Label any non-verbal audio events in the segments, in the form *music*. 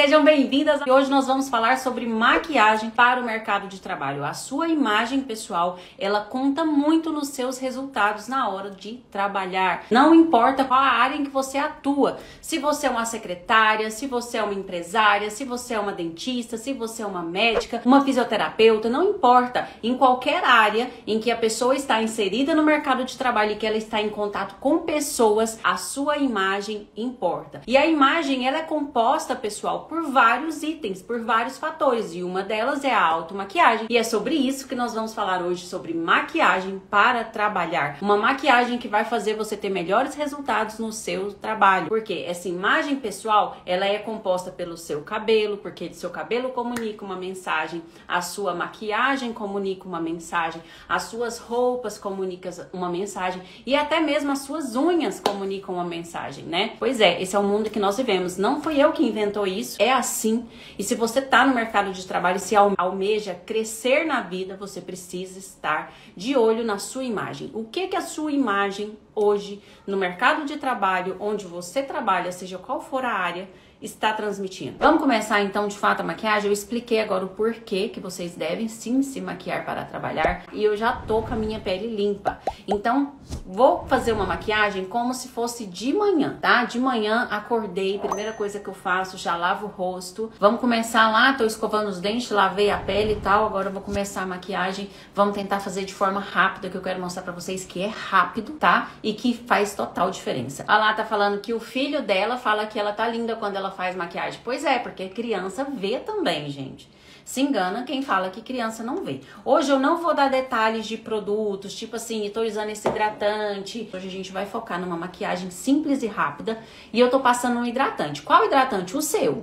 Sejam bem-vindas. Hoje nós vamos falar sobre maquiagem para o mercado de trabalho. A sua imagem pessoal, ela conta muito nos seus resultados na hora de trabalhar. Não importa qual a área em que você atua. Se você é uma secretária, se você é uma empresária, se você é uma dentista, se você é uma médica, uma fisioterapeuta, não importa. Em qualquer área em que a pessoa está inserida no mercado de trabalho e que ela está em contato com pessoas, a sua imagem importa. E a imagem, ela é composta, pessoal, por vários itens, por vários fatores, e uma delas é a automaquiagem. E é sobre isso que nós vamos falar hoje sobre maquiagem para trabalhar. Uma maquiagem que vai fazer você ter melhores resultados no seu trabalho. Porque essa imagem pessoal, ela é composta pelo seu cabelo, porque seu cabelo comunica uma mensagem, a sua maquiagem comunica uma mensagem, as suas roupas comunicam uma mensagem e até mesmo as suas unhas comunicam uma mensagem, né? Pois é, esse é o mundo que nós vivemos. Não foi eu que inventou isso, é assim. E se você está no mercado de trabalho e se almeja crescer na vida, você precisa estar de olho na sua imagem. O que que a sua imagem hoje no mercado de trabalho, onde você trabalha, seja qual for a área, está transmitindo. Vamos começar então de fato a maquiagem. Eu expliquei agora o porquê que vocês devem sim se maquiar para trabalhar e eu já tô com a minha pele limpa. Então, vou fazer uma maquiagem como se fosse de manhã, tá? De manhã acordei, primeira coisa que eu faço, já lavo o rosto. Vamos começar lá, tô escovando os dentes, lavei a pele e tal. Agora eu vou começar a maquiagem. Vamos tentar fazer de forma rápida, que eu quero mostrar para vocês que é rápido, tá? E que faz total diferença. A lá tá falando que o filho dela fala que ela tá linda quando ela faz maquiagem. Pois é, porque criança vê também, gente. Se engana quem fala que criança não vê. Hoje eu não vou dar detalhes de produtos, tipo assim, estou usando esse hidratante. Hoje a gente vai focar numa maquiagem simples e rápida. E eu tô passando um hidratante. Qual hidratante? O seu.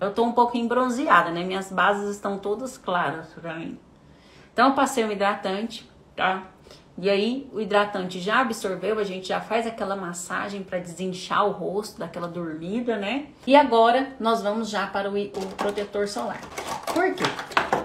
Eu tô um pouquinho bronzeada, né? Minhas bases estão todas claras pra mim. Então eu passei um hidratante, tá? E aí o hidratante já absorveu, a gente já faz aquela massagem para desinchar o rosto, daquela dormida, né? E agora nós vamos já para o, o protetor solar. Por quê?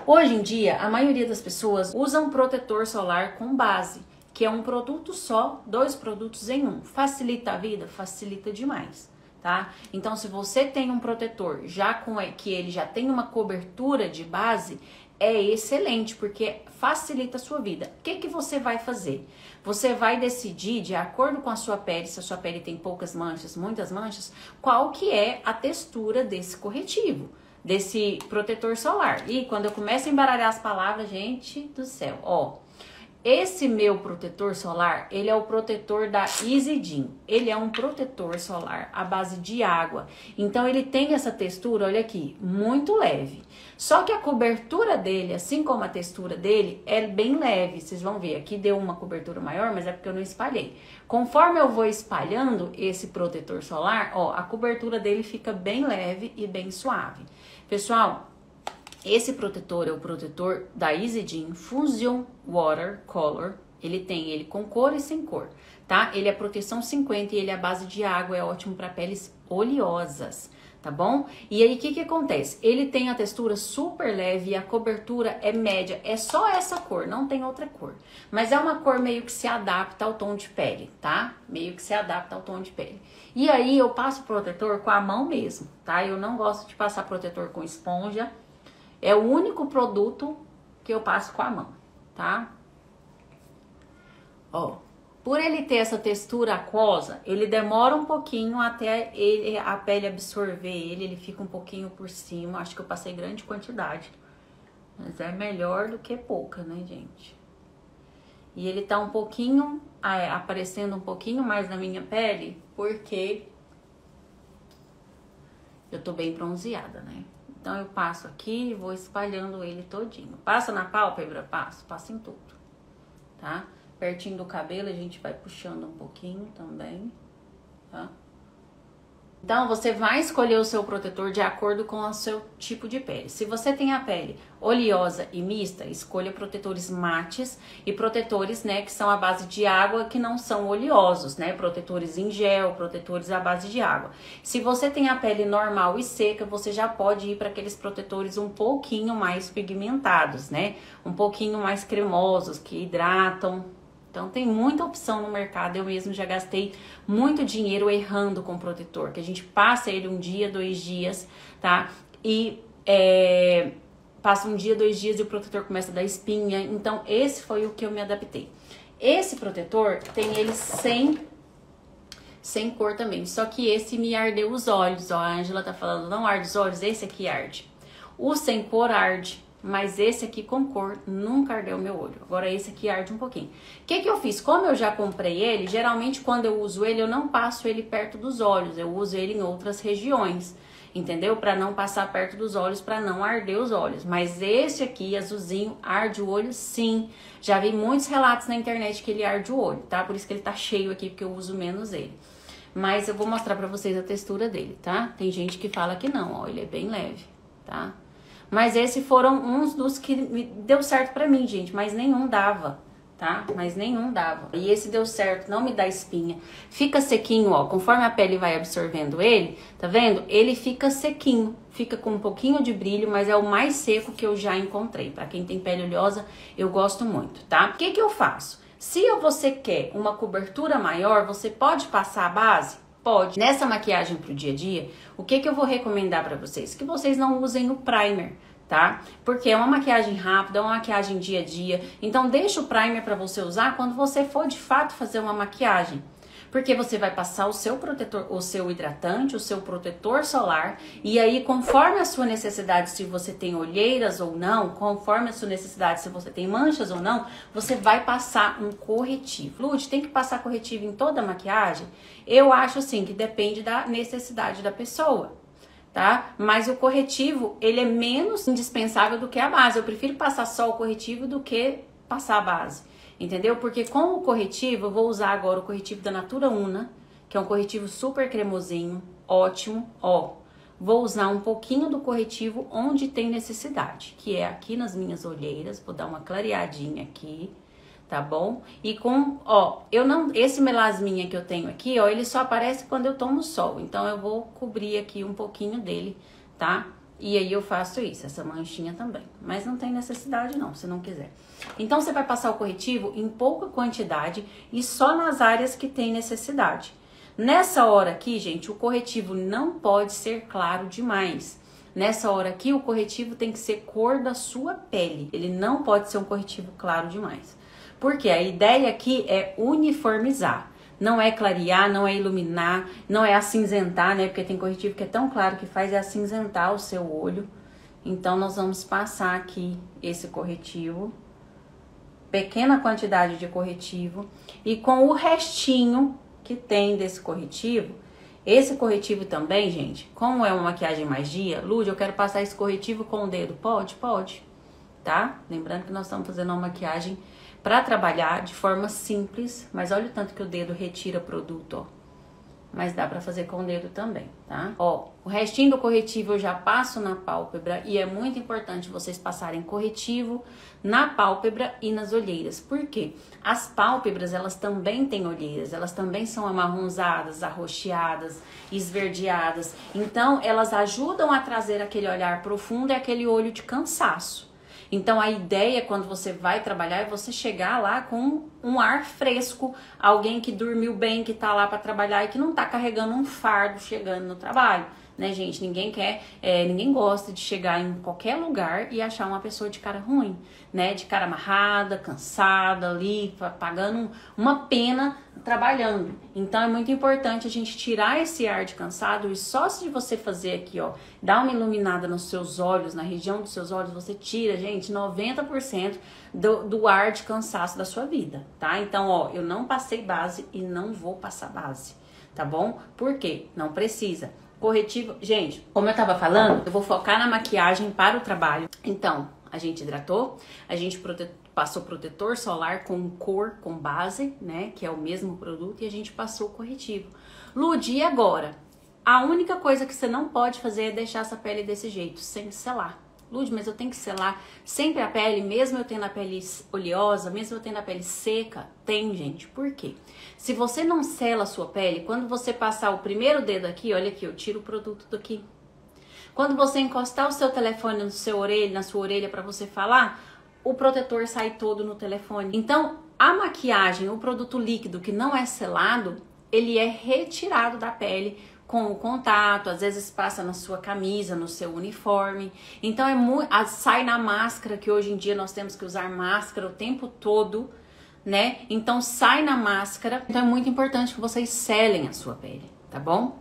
Hoje em dia, a maioria das pessoas usam protetor solar com base, que é um produto só, dois produtos em um. Facilita a vida? Facilita demais. Tá? Então, se você tem um protetor já com que ele já tem uma cobertura de base, é excelente porque facilita a sua vida. O que, que você vai fazer? Você vai decidir, de acordo com a sua pele, se a sua pele tem poucas manchas, muitas manchas, qual que é a textura desse corretivo, desse protetor solar. E quando eu começo a embaralhar as palavras, gente do céu, ó, esse meu protetor solar, ele é o protetor da EasyJean. Ele é um protetor solar à base de água. Então ele tem essa textura, olha aqui, muito leve. Só que a cobertura dele, assim como a textura dele, é bem leve. Vocês vão ver, aqui deu uma cobertura maior, mas é porque eu não espalhei. Conforme eu vou espalhando esse protetor solar, ó, a cobertura dele fica bem leve e bem suave. Pessoal, esse protetor é o protetor da EasyJean Fusion Water Color. Ele tem ele com cor e sem cor, tá? Ele é proteção 50 e ele é a base de água, é ótimo para peles oleosas, tá bom? E aí o que que acontece? Ele tem a textura super leve e a cobertura é média, é só essa cor, não tem outra cor. Mas é uma cor meio que se adapta ao tom de pele, tá? Meio que se adapta ao tom de pele. E aí eu passo o protetor com a mão mesmo, tá? Eu não gosto de passar protetor com esponja é o único produto que eu passo com a mão, tá? Ó, por ele ter essa textura aquosa, ele demora um pouquinho até ele, a pele absorver ele, ele fica um pouquinho por cima. Acho que eu passei grande quantidade. Mas é melhor do que pouca, né, gente? E ele tá um pouquinho, é, aparecendo um pouquinho mais na minha pele, porque eu tô bem bronzeada, né? Então eu passo aqui e vou espalhando ele todinho. Passa na pálpebra? Passo, passa em tudo, tá? Pertinho do cabelo a gente vai puxando um pouquinho também, tá? Então, você vai escolher o seu protetor de acordo com o seu tipo de pele. Se você tem a pele oleosa e mista, escolha protetores mates e protetores, né, que são à base de água, que não são oleosos, né? Protetores em gel, protetores à base de água. Se você tem a pele normal e seca, você já pode ir para aqueles protetores um pouquinho mais pigmentados, né? Um pouquinho mais cremosos, que hidratam, Então tem muita opção no mercado. Eu mesmo já gastei muito dinheiro errando com protetor, que a gente passa ele um dia, dois dias, tá? E é, passa um dia, dois dias e o protetor começa a dar espinha. Então esse foi o que eu me adaptei. Esse protetor tem ele sem sem cor também. Só que esse me ardeu os olhos. Ó, a Angela tá falando, não arde os olhos, esse aqui arde. O sem cor arde, mas esse aqui com cor nunca ardeu meu olho. Agora esse aqui arde um pouquinho. O que que eu fiz? Como eu já comprei ele, geralmente quando eu uso ele, eu não passo ele perto dos olhos. Eu uso ele em outras regiões entendeu? Para não passar perto dos olhos, para não arder os olhos. Mas esse aqui, azulzinho, arde o olho sim. Já vi muitos relatos na internet que ele arde o olho, tá? Por isso que ele tá cheio aqui, porque eu uso menos ele. Mas eu vou mostrar pra vocês a textura dele, tá? Tem gente que fala que não, ó, ele é bem leve, tá? Mas esses foram uns dos que deu certo pra mim, gente, mas nenhum dava tá? Mas nenhum dava. E esse deu certo, não me dá espinha. Fica sequinho, ó, conforme a pele vai absorvendo ele, tá vendo? Ele fica sequinho, fica com um pouquinho de brilho, mas é o mais seco que eu já encontrei. Para quem tem pele oleosa, eu gosto muito, tá? O que que eu faço? Se você quer uma cobertura maior, você pode passar a base? Pode. Nessa maquiagem pro dia a dia, o que que eu vou recomendar para vocês? Que vocês não usem o primer tá? Porque é uma maquiagem rápida, é uma maquiagem dia a dia. Então deixa o primer para você usar quando você for de fato fazer uma maquiagem. Porque você vai passar o seu protetor, o seu hidratante, o seu protetor solar, e aí conforme a sua necessidade, se você tem olheiras ou não, conforme a sua necessidade, se você tem manchas ou não, você vai passar um corretivo. Lud, tem que passar corretivo em toda a maquiagem? Eu acho assim que depende da necessidade da pessoa tá? Mas o corretivo, ele é menos indispensável do que a base. Eu prefiro passar só o corretivo do que passar a base, entendeu? Porque com o corretivo, eu vou usar agora o corretivo da Natura Una, que é um corretivo super cremosinho, ótimo, ó. Vou usar um pouquinho do corretivo onde tem necessidade, que é aqui nas minhas olheiras, vou dar uma clareadinha aqui, tá bom? E com, ó, eu não, esse melasminha que eu tenho aqui, ó, ele só aparece quando eu tomo sol. Então eu vou cobrir aqui um pouquinho dele, tá? E aí eu faço isso, essa manchinha também. Mas não tem necessidade não, se não quiser. Então você vai passar o corretivo em pouca quantidade e só nas áreas que tem necessidade. Nessa hora aqui, gente, o corretivo não pode ser claro demais. Nessa hora aqui, o corretivo tem que ser cor da sua pele. Ele não pode ser um corretivo claro demais. Porque a ideia aqui é uniformizar. Não é clarear, não é iluminar, não é acinzentar, né? Porque tem corretivo que é tão claro que faz é acinzentar o seu olho. Então, nós vamos passar aqui esse corretivo, pequena quantidade de corretivo, e com o restinho que tem desse corretivo, esse corretivo também, gente, como é uma maquiagem magia, Lud, eu quero passar esse corretivo com o dedo. Pode? Pode, tá? Lembrando que nós estamos fazendo uma maquiagem para trabalhar de forma simples, mas olha o tanto que o dedo retira produto, ó. Mas dá para fazer com o dedo também, tá? Ó, o restinho do corretivo eu já passo na pálpebra e é muito importante vocês passarem corretivo na pálpebra e nas olheiras. Por quê? As pálpebras, elas também têm olheiras, elas também são amarronzadas, arroxeadas, esverdeadas. Então, elas ajudam a trazer aquele olhar profundo e aquele olho de cansaço. Então a ideia quando você vai trabalhar é você chegar lá com um ar fresco, alguém que dormiu bem, que tá lá para trabalhar e que não tá carregando um fardo chegando no trabalho né, gente? Ninguém quer, é, ninguém gosta de chegar em qualquer lugar e achar uma pessoa de cara ruim, né? De cara amarrada, cansada ali, pagando uma pena trabalhando. Então é muito importante a gente tirar esse ar de cansado e só se você fazer aqui, ó, dar uma iluminada nos seus olhos, na região dos seus olhos, você tira, gente, 90% do, do ar de cansaço da sua vida, tá? Então, ó, eu não passei base e não vou passar base, tá bom? Por quê? Não precisa. Corretivo, gente, como eu tava falando, eu vou focar na maquiagem para o trabalho. Então, a gente hidratou, a gente passou protetor solar com cor, com base, né, que é o mesmo produto, e a gente passou o corretivo. Lud, e agora? A única coisa que você não pode fazer é deixar essa pele desse jeito, sem selar. Lud, mas eu tenho que selar sempre a pele, mesmo eu tendo a pele oleosa, mesmo eu tendo a pele seca? Tem, gente. Por quê? Se você não sela a sua pele, quando você passar o primeiro dedo aqui, olha aqui, eu tiro o produto daqui. Quando você encostar o seu telefone no seu orelha, na sua orelha para você falar, o protetor sai todo no telefone. Então, A maquiagem, o produto líquido que não é selado, ele é retirado da pele com o contato, às vezes passa na sua camisa, no seu uniforme. Então é muito, sai na máscara, que hoje em dia nós temos que usar máscara o tempo todo, né? Então sai na máscara. Então é muito importante que vocês selem a sua pele, tá bom?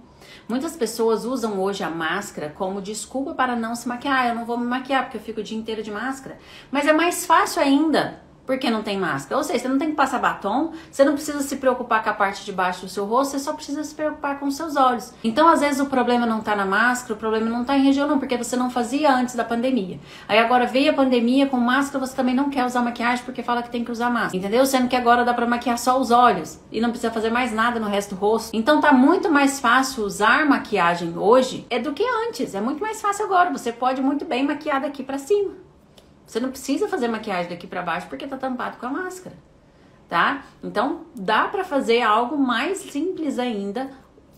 Muitas pessoas usam hoje a máscara como desculpa para não se maquiar. Eu não vou me maquiar porque eu fico o dia inteiro de máscara. Mas é mais fácil ainda porque não tem máscara. Ou seja, você não tem que passar batom, você não precisa se preocupar com a parte de baixo do seu rosto, você só precisa se preocupar com os seus olhos. Então, às vezes, o problema não tá na máscara, o problema não tá em região, não, porque você não fazia antes da pandemia. Aí agora veio a pandemia com máscara, você também não quer usar maquiagem porque fala que tem que usar máscara. Entendeu? Sendo que agora dá pra maquiar só os olhos e não precisa fazer mais nada no resto do rosto. Então tá muito mais fácil usar maquiagem hoje é do que antes. É muito mais fácil agora. Você pode muito bem maquiar daqui para cima. Você não precisa fazer maquiagem daqui para baixo porque tá tampado com a máscara, tá? Então, dá para fazer algo mais simples ainda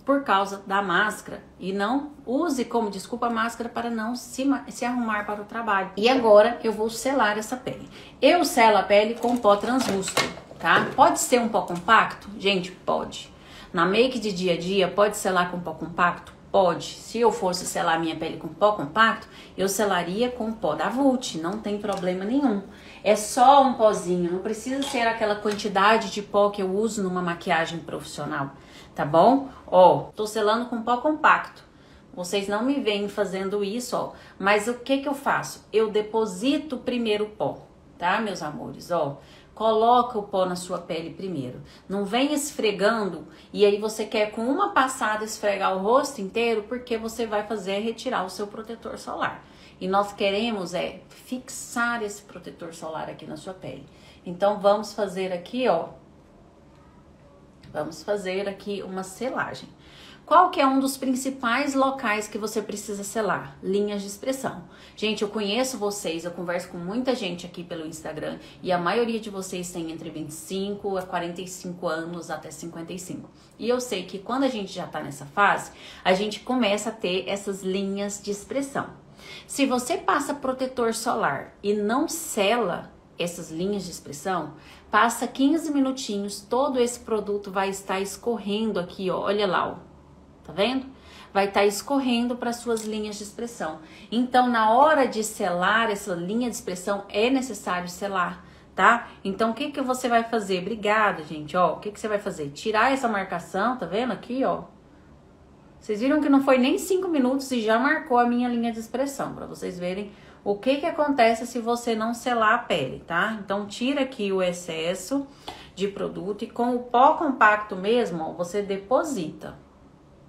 por causa da máscara e não use como desculpa a máscara para não se, se arrumar para o trabalho. E agora eu vou selar essa pele. Eu selo a pele com pó translúcido, tá? Pode ser um pó compacto? Gente, pode. Na make de dia a dia, pode selar com pó compacto? Pode. Se eu fosse selar minha pele com pó compacto, eu selaria com pó da Vult, não tem problema nenhum. É só um pozinho, não precisa ser aquela quantidade de pó que eu uso numa maquiagem profissional, tá bom? Ó, tô selando com pó compacto. Vocês não me veem fazendo isso, ó. Mas o que que eu faço? Eu deposito primeiro o pó, tá, meus amores? Ó, Coloca o pó na sua pele primeiro. Não vem esfregando e aí você quer com uma passada esfregar o rosto inteiro porque você vai fazer retirar o seu protetor solar. E nós queremos é fixar esse protetor solar aqui na sua pele. Então vamos fazer aqui, ó. Vamos fazer aqui uma selagem. Qual que é um dos principais locais que você precisa selar? Linhas de expressão. Gente, eu conheço vocês, eu converso com muita gente aqui pelo Instagram e a maioria de vocês tem entre 25 a 45 anos até 55. E eu sei que quando a gente já tá nessa fase, a gente começa a ter essas linhas de expressão. Se você passa protetor solar e não sela essas linhas de expressão, passa 15 minutinhos, todo esse produto vai estar escorrendo aqui, ó, olha lá, ó tá vendo? Vai estar tá escorrendo para suas linhas de expressão. Então, na hora de selar essa linha de expressão, é necessário selar, tá? Então, o que que você vai fazer? Obrigada, gente, ó. O que que você vai fazer? Tirar essa marcação, tá vendo aqui, ó? Vocês viram que não foi nem cinco minutos e já marcou a minha linha de expressão, para vocês verem o que que acontece se você não selar a pele, tá? Então, tira aqui o excesso de produto e com o pó compacto mesmo, ó, você deposita,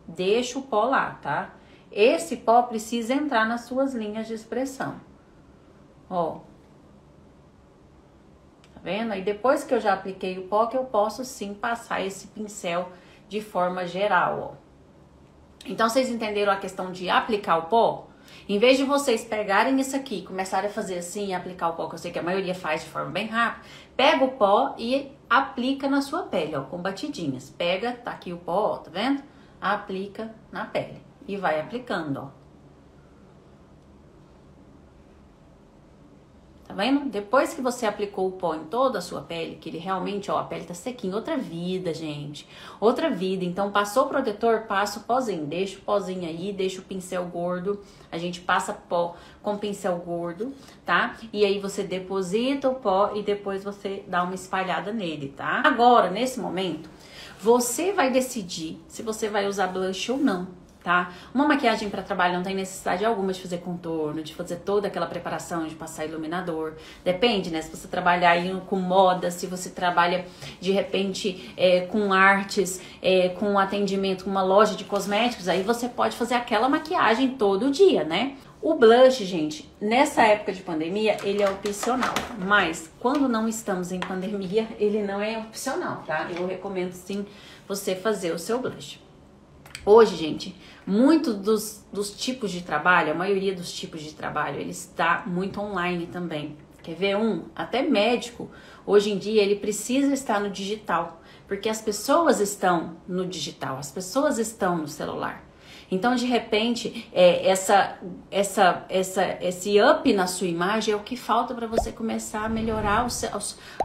deixa o pó lá, tá? Esse pó precisa entrar nas suas linhas de expressão. Ó. Tá vendo? E depois que eu já apliquei o pó, que eu posso sim passar esse pincel de forma geral, ó. Então, vocês entenderam a questão de aplicar o pó? Em vez de vocês pegarem isso aqui, começarem a fazer assim aplicar o pó, que eu sei que a maioria faz de forma bem rápida, pega o pó e aplica na sua pele, ó, com batidinhas. Pega, tá aqui o pó, ó, tá vendo? Aplica na pele e vai aplicando, ó. Tá vendo? Depois que você aplicou o pó em toda a sua pele, que ele realmente, ó, a pele tá sequinha, outra vida, gente. Outra vida. Então, passou o protetor, passa o pozinho. Deixa o pozinho aí, deixa o pincel gordo. A gente passa pó com pincel gordo, tá? E aí você deposita o pó e depois você dá uma espalhada nele, tá? Agora, nesse momento, você vai decidir se você vai usar blush ou não, tá? Uma maquiagem para trabalho não tem necessidade alguma de fazer contorno, de fazer toda aquela preparação, de passar iluminador. Depende, né? Se você trabalhar com moda, se você trabalha de repente é, com artes, é, com atendimento, com uma loja de cosméticos, aí você pode fazer aquela maquiagem todo dia, né? O blush, gente, nessa época de pandemia, ele é opcional, mas quando não estamos em pandemia, *laughs* ele não é opcional, tá? Eu recomendo sim você fazer o seu blush. Hoje, gente, muitos dos, dos tipos de trabalho, a maioria dos tipos de trabalho, ele está muito online também. Quer ver um? Até médico, hoje em dia, ele precisa estar no digital, porque as pessoas estão no digital, as pessoas estão no celular. Então, de repente, é, essa, essa, essa, esse up na sua imagem é o que falta para você começar a melhorar o seu,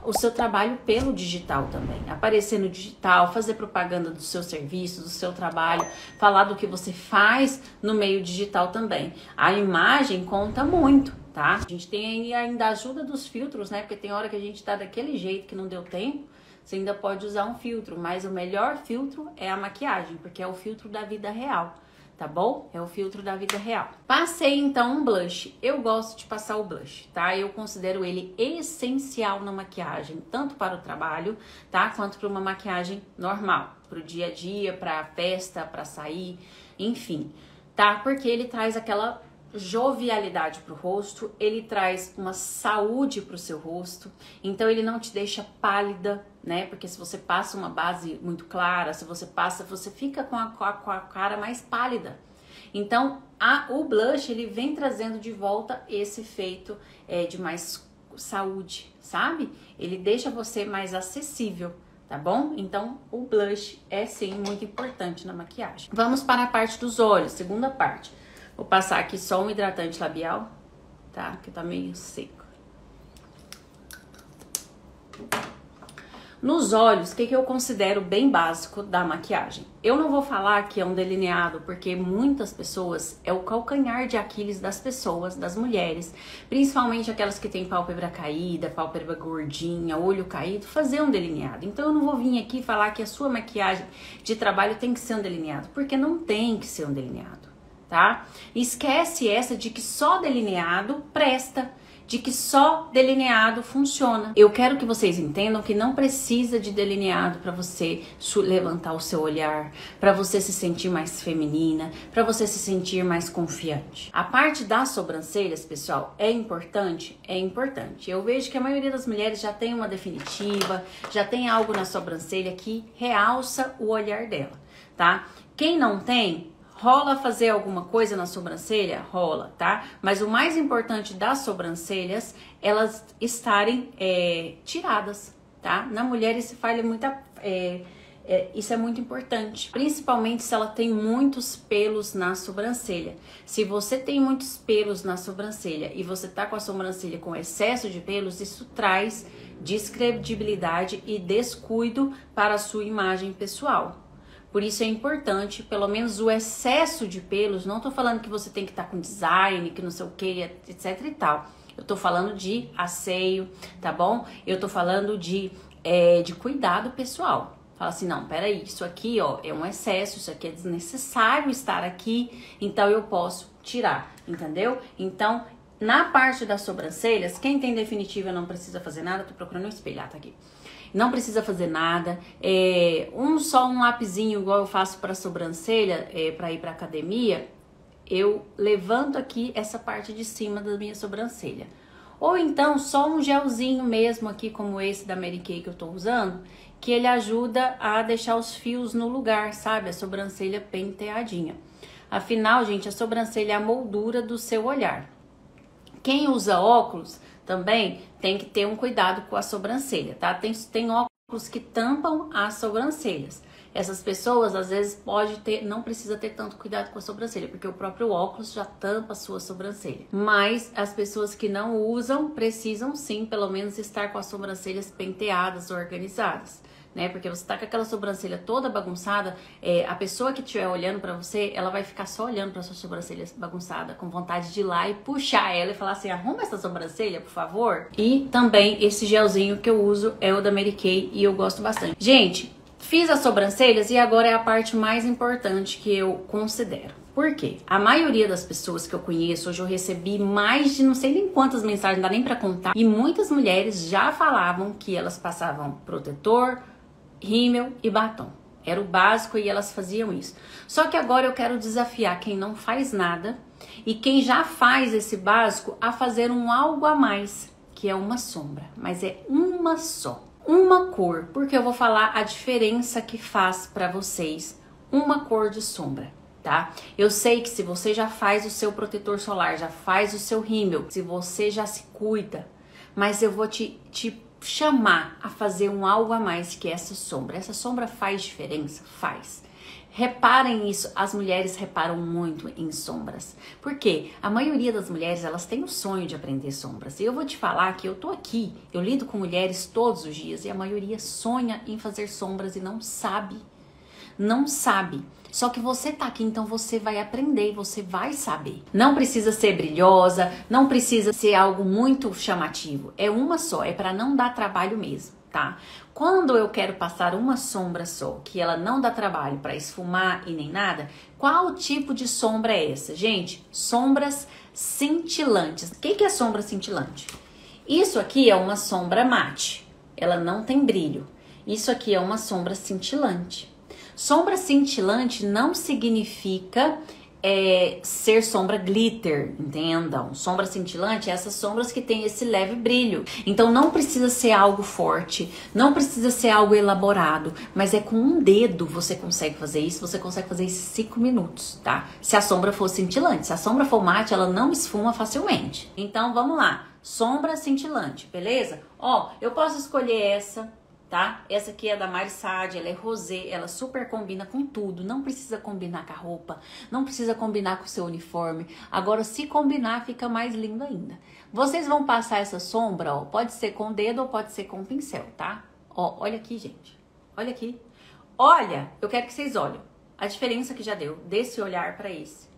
o seu trabalho pelo digital também. Aparecer no digital, fazer propaganda do seu serviço, do seu trabalho, falar do que você faz no meio digital também. A imagem conta muito tá? A gente tem ainda a ajuda dos filtros, né? Porque tem hora que a gente tá daquele jeito que não deu tempo, você ainda pode usar um filtro, mas o melhor filtro é a maquiagem, porque é o filtro da vida real, tá bom? É o filtro da vida real. Passei então um blush. Eu gosto de passar o blush, tá? Eu considero ele essencial na maquiagem, tanto para o trabalho, tá? Quanto para uma maquiagem normal, para o dia a dia, para festa, para sair, enfim, tá? Porque ele traz aquela jovialidade para o rosto, ele traz uma saúde para o seu rosto, então ele não te deixa pálida, né? Porque se você passa uma base muito clara, se você passa, você fica com a, com a, cara mais pálida. Então, a, o blush ele vem trazendo de volta esse efeito é, de mais saúde, sabe? Ele deixa você mais acessível tá bom? Então, o blush é sim muito importante na maquiagem. Vamos para a parte dos olhos, segunda parte. Vou passar aqui só um hidratante labial, tá? Que tá meio seco. Nos olhos, o que, que eu considero bem básico da maquiagem? Eu não vou falar que é um delineado, porque muitas pessoas é o calcanhar de Aquiles das pessoas, das mulheres, principalmente aquelas que têm pálpebra caída, pálpebra gordinha, olho caído, fazer um delineado. Então eu não vou vir aqui falar que a sua maquiagem de trabalho tem que ser um delineado, porque não tem que ser um delineado tá? Esquece essa de que só delineado presta, de que só delineado funciona. Eu quero que vocês entendam que não precisa de delineado para você levantar o seu olhar, para você se sentir mais feminina, para você se sentir mais confiante. A parte das sobrancelhas, pessoal, é importante, é importante. Eu vejo que a maioria das mulheres já tem uma definitiva, já tem algo na sobrancelha que realça o olhar dela, tá? Quem não tem, Rola fazer alguma coisa na sobrancelha? Rola, tá? Mas o mais importante das sobrancelhas, elas estarem é, tiradas, tá? Na mulher isso faz muita. É, é, isso é muito importante, principalmente se ela tem muitos pelos na sobrancelha. Se você tem muitos pelos na sobrancelha e você tá com a sobrancelha com excesso de pelos, isso traz descredibilidade e descuido para a sua imagem pessoal. Por isso é importante, pelo menos o excesso de pelos, não tô falando que você tem que estar tá com design, que não sei o que, etc e tal. Eu tô falando de asseio, tá bom? Eu tô falando de, é, de cuidado pessoal. Fala assim, não, peraí, isso aqui, ó, é um excesso, isso aqui é desnecessário estar aqui, então eu posso tirar, entendeu? Então, na parte das sobrancelhas, quem tem definitiva não precisa fazer nada, tô procurando um espelho, ah, tá aqui não precisa fazer nada. É, um só um lapisinho, igual eu faço para sobrancelha, é, para ir para academia, eu levanto aqui essa parte de cima da minha sobrancelha. Ou então só um gelzinho mesmo aqui, como esse da Mary Kay que eu tô usando, que ele ajuda a deixar os fios no lugar, sabe? A sobrancelha penteadinha. Afinal, gente, a sobrancelha é a moldura do seu olhar. Quem usa óculos também tem que ter um cuidado com a sobrancelha, tá? Tem, tem óculos que tampam as sobrancelhas. Essas pessoas às vezes pode ter, não precisa ter tanto cuidado com a sobrancelha, porque o próprio óculos já tampa a sua sobrancelha. Mas as pessoas que não usam precisam sim, pelo menos estar com as sobrancelhas penteadas, organizadas né? Porque você tá com aquela sobrancelha toda bagunçada, é, a pessoa que estiver olhando para você, ela vai ficar só olhando para sua sobrancelha bagunçada, com vontade de ir lá e puxar ela e falar assim: arruma essa sobrancelha, por favor. E também esse gelzinho que eu uso é o da Mary Kay e eu gosto bastante. Gente, fiz as sobrancelhas e agora é a parte mais importante que eu considero. Por quê? A maioria das pessoas que eu conheço, hoje eu recebi mais de não sei nem quantas mensagens, não dá nem pra contar, e muitas mulheres já falavam que elas passavam protetor, rímel e batom. Era o básico e elas faziam isso. Só que agora eu quero desafiar quem não faz nada e quem já faz esse básico a fazer um algo a mais, que é uma sombra, mas é uma só. Uma cor, porque eu vou falar a diferença que faz para vocês uma cor de sombra, tá? Eu sei que se você já faz o seu protetor solar, já faz o seu rímel, se você já se cuida, mas eu vou te, te chamar a fazer um algo a mais que essa sombra. Essa sombra faz diferença? Faz. Reparem isso, as mulheres reparam muito em sombras. Por quê? A maioria das mulheres, elas têm o sonho de aprender sombras. E eu vou te falar que eu tô aqui, eu lido com mulheres todos os dias e a maioria sonha em fazer sombras e não sabe. Não sabe. Só que você tá aqui, então você vai aprender, você vai saber. Não precisa ser brilhosa, não precisa ser algo muito chamativo. É uma só, é para não dar trabalho mesmo tá? Quando eu quero passar uma sombra só, que ela não dá trabalho para esfumar e nem nada, qual tipo de sombra é essa? Gente, sombras cintilantes. O que é sombra cintilante? Isso aqui é uma sombra mate, ela não tem brilho. Isso aqui é uma sombra cintilante. Sombra cintilante não significa é, ser sombra glitter, entendam? Sombra cintilante é essas sombras que tem esse leve brilho. Então não precisa ser algo forte, não precisa ser algo elaborado, mas é com um dedo você consegue fazer isso, você consegue fazer isso em 5 minutos, tá? Se a sombra for cintilante, se a sombra for mate, ela não esfuma facilmente. Então vamos lá, sombra cintilante, beleza? Ó, eu posso escolher essa, tá? Essa aqui é da Marisade, ela é rosé, ela super combina com tudo, não precisa combinar com a roupa, não precisa combinar com o seu uniforme. Agora, se combinar, fica mais lindo ainda. Vocês vão passar essa sombra, ó, pode ser com dedo ou pode ser com pincel, tá? Ó, olha aqui, gente. Olha aqui. Olha, eu quero que vocês olhem a diferença que já deu desse olhar para esse.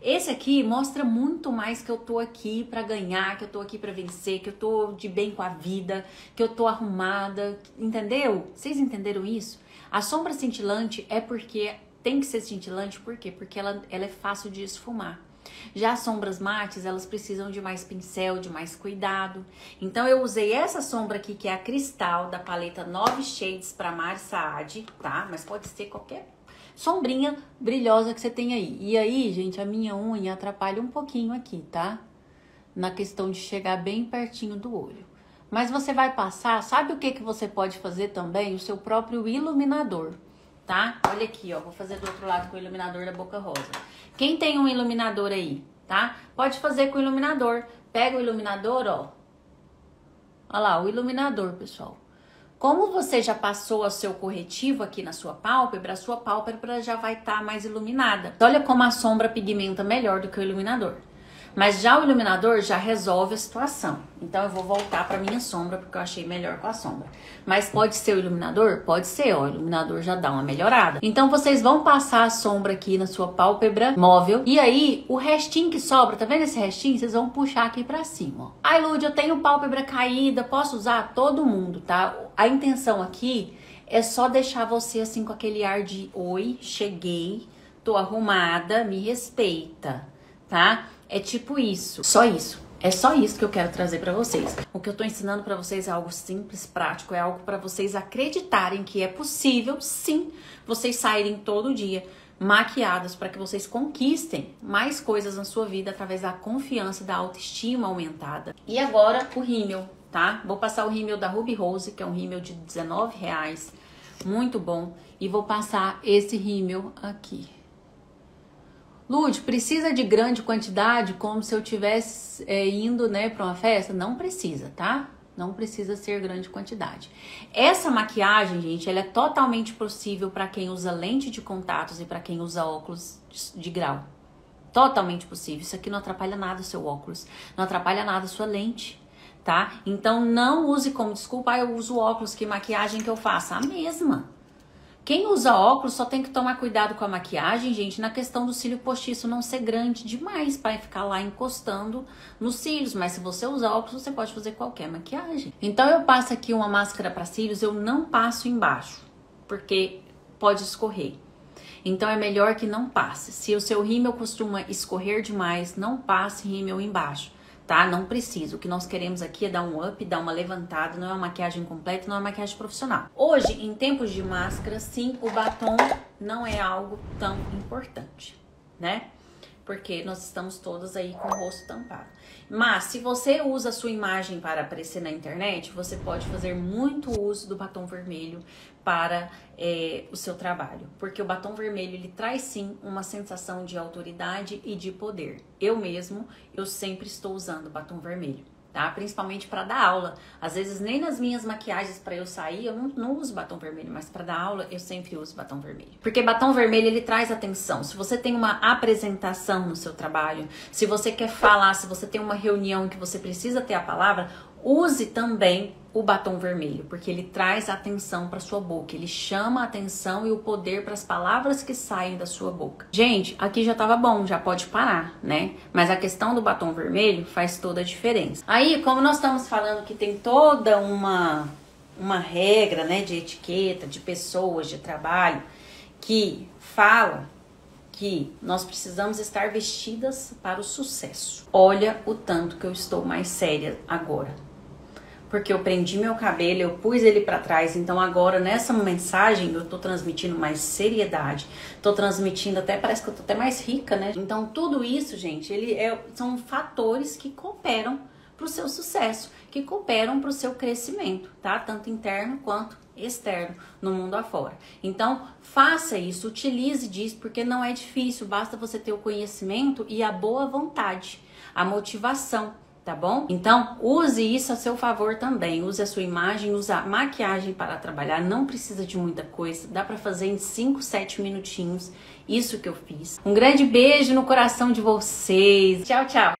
Esse aqui mostra muito mais que eu tô aqui para ganhar, que eu tô aqui para vencer, que eu tô de bem com a vida, que eu tô arrumada, entendeu? Vocês entenderam isso? A sombra cintilante é porque tem que ser cintilante, por quê? Porque ela, ela é fácil de esfumar. Já as sombras mates, elas precisam de mais pincel, de mais cuidado. Então eu usei essa sombra aqui, que é a Cristal, da paleta 9 Shades para Mar Saad, tá? Mas pode ser qualquer sombrinha brilhosa que você tem aí. E aí, gente, a minha unha atrapalha um pouquinho aqui, tá? Na questão de chegar bem pertinho do olho. Mas você vai passar, sabe o que, que você pode fazer também? O seu próprio iluminador, tá? Olha aqui, ó, vou fazer do outro lado com o iluminador da Boca Rosa. Quem tem um iluminador aí, tá? Pode fazer com o iluminador. Pega o iluminador, ó. Olha lá, o iluminador, pessoal. Como você já passou o seu corretivo aqui na sua pálpebra, a sua pálpebra já vai estar tá mais iluminada. Olha como a sombra pigmenta melhor do que o iluminador. Mas já o iluminador já resolve a situação. Então eu vou voltar para minha sombra porque eu achei melhor com a sombra. Mas pode ser o iluminador? Pode ser, ó, o iluminador já dá uma melhorada. Então vocês vão passar a sombra aqui na sua pálpebra móvel e aí o restinho que sobra, tá vendo esse restinho? Vocês vão puxar aqui para cima, ó. Ai, Lud, eu tenho pálpebra caída, posso usar? Todo mundo, tá? A intenção aqui é só deixar você assim com aquele ar de oi, cheguei, tô arrumada, me respeita, tá? É tipo isso, só isso. É só isso que eu quero trazer para vocês. O que eu tô ensinando para vocês é algo simples, prático, é algo para vocês acreditarem que é possível, sim, vocês saírem todo dia maquiadas para que vocês conquistem mais coisas na sua vida através da confiança, da autoestima aumentada. E agora o rímel, tá? Vou passar o rímel da Ruby Rose, que é um rímel de 19 reais, muito bom, e vou passar esse rímel aqui. Lud, precisa de grande quantidade, como se eu tivesse é, indo, né, para uma festa? Não precisa, tá? Não precisa ser grande quantidade. Essa maquiagem, gente, ela é totalmente possível para quem usa lente de contatos e para quem usa óculos de, de grau. Totalmente possível. Isso aqui não atrapalha nada o seu óculos, não atrapalha nada a sua lente, tá? Então não use como desculpa, ah, eu uso óculos, que maquiagem que eu faço? A mesma. Quem usa óculos só tem que tomar cuidado com a maquiagem, gente, na questão do cílio postiço não ser grande demais para ficar lá encostando nos cílios. Mas se você usar óculos, você pode fazer qualquer maquiagem. Então eu passo aqui uma máscara para cílios, eu não passo embaixo, porque pode escorrer. Então é melhor que não passe. Se o seu rímel costuma escorrer demais, não passe rímel embaixo tá? Não precisa. O que nós queremos aqui é dar um up, dar uma levantada, não é uma maquiagem completa, não é uma maquiagem profissional. Hoje, em tempos de máscara, sim, o batom não é algo tão importante, né? Porque nós estamos todas aí com o rosto tampado. Mas se você usa a sua imagem para aparecer na internet, você pode fazer muito uso do batom vermelho para é, o seu trabalho, porque o batom vermelho ele traz sim uma sensação de autoridade e de poder. Eu mesmo, eu sempre estou usando batom vermelho, tá? Principalmente para dar aula. Às vezes nem nas minhas maquiagens para eu sair eu não, não uso batom vermelho, mas para dar aula eu sempre uso batom vermelho. Porque batom vermelho ele traz atenção. Se você tem uma apresentação no seu trabalho, se você quer falar, se você tem uma reunião que você precisa ter a palavra, use também o batom vermelho, porque ele traz atenção para sua boca, ele chama a atenção e o poder para as palavras que saem da sua boca. Gente, aqui já tava bom, já pode parar, né? Mas a questão do batom vermelho faz toda a diferença. Aí, como nós estamos falando que tem toda uma uma regra, né, de etiqueta, de pessoas, de trabalho, que fala que nós precisamos estar vestidas para o sucesso. Olha o tanto que eu estou mais séria agora porque eu prendi meu cabelo, eu pus ele para trás. Então agora nessa mensagem eu tô transmitindo mais seriedade, tô transmitindo até parece que eu tô até mais rica, né? Então tudo isso, gente, ele é, são fatores que cooperam para o seu sucesso, que cooperam para o seu crescimento, tá? Tanto interno quanto externo no mundo afora. Então, faça isso, utilize disso, porque não é difícil, basta você ter o conhecimento e a boa vontade, a motivação tá bom? Então, use isso a seu favor também. Use a sua imagem, use a maquiagem para trabalhar. Não precisa de muita coisa. Dá para fazer em 5, 7 minutinhos. Isso que eu fiz. Um grande beijo no coração de vocês. Tchau, tchau.